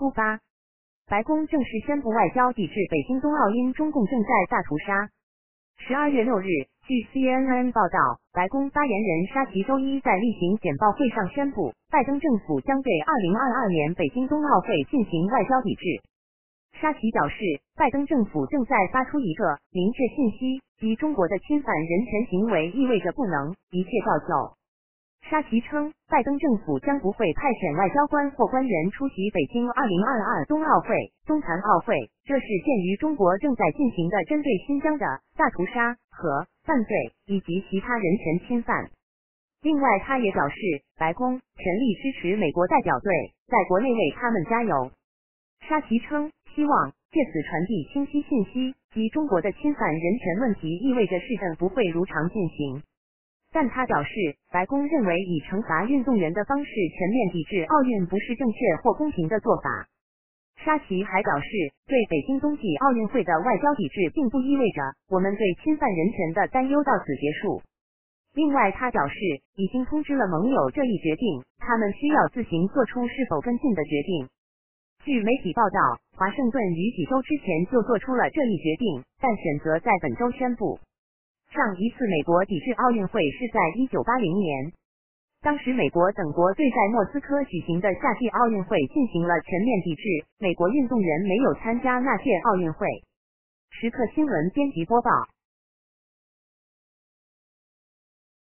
突发，白宫正式宣布外交抵制北京冬奥，因中共正在大屠杀。十二月六日，据 CNN 报道，白宫发言人沙奇周一在例行简报会上宣布，拜登政府将对二零二二年北京冬奥会进行外交抵制。沙奇表示，拜登政府正在发出一个明确信息，即中国的侵犯人权行为意味着不能一切照旧。沙奇称，拜登政府将不会派遣外交官或官员出席北京二零二二冬奥会、冬残奥会，这是鉴于中国正在进行的针对新疆的大屠杀和犯罪以及其他人权侵犯。另外，他也表示，白宫全力支持美国代表队在国内为他们加油。沙奇称，希望借此传递清晰信息，即中国的侵犯人权问题意味着事政不会如常进行。但他表示，白宫认为以惩罚运动员的方式全面抵制奥运不是正确或公平的做法。沙奇还表示，对北京冬季奥运会的外交抵制，并不意味着我们对侵犯人权的担忧到此结束。另外，他表示已经通知了盟友这一决定，他们需要自行做出是否跟进的决定。据媒体报道，华盛顿于几周之前就做出了这一决定，但选择在本周宣布。上一次美国抵制奥运会是在一九八零年，当时美国等国对在莫斯科举行的夏季奥运会进行了全面抵制，美国运动员没有参加那届奥运会。时刻新闻编辑播报。